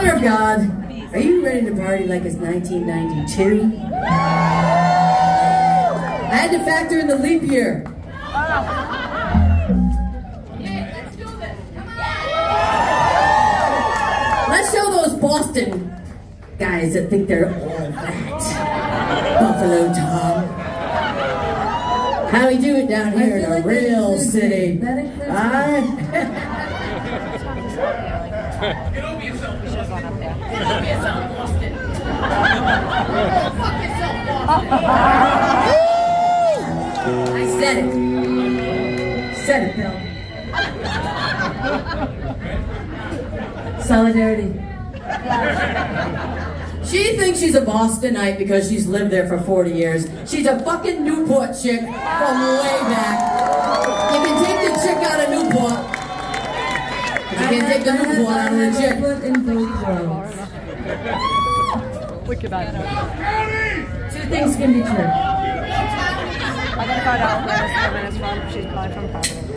Mother of God, are you ready to party like it's 1992? I had to factor in the leap year. Let's show those Boston guys that think they're all that. Buffalo Tom. How we do it down here in a like real includes city. me. That I said it. Said it, Bill. Solidarity. She thinks she's a Bostonite because she's lived there for 40 years. She's a fucking Newport chick from way back. You can take the chick out of Newport. You can't take the Newport out of the chick. Have foot in both worlds. Wicked bad. Two things can be true. I'm gonna find out where this woman is from. She's probably from Providence.